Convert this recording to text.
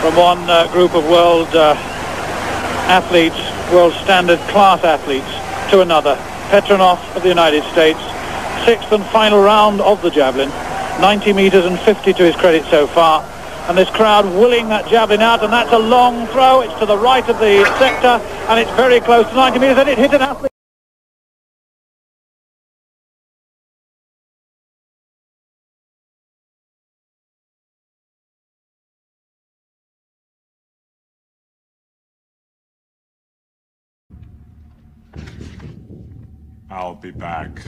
from one uh, group of world uh, athletes, world standard class athletes, to another. Petranoff of the United States, sixth and final round of the javelin, 90 meters and 50 to his credit so far. And this crowd willing that javelin out, and that's a long throw. It's to the right of the sector, and it's very close to 90 meters, and it hit an athlete. I'll be back.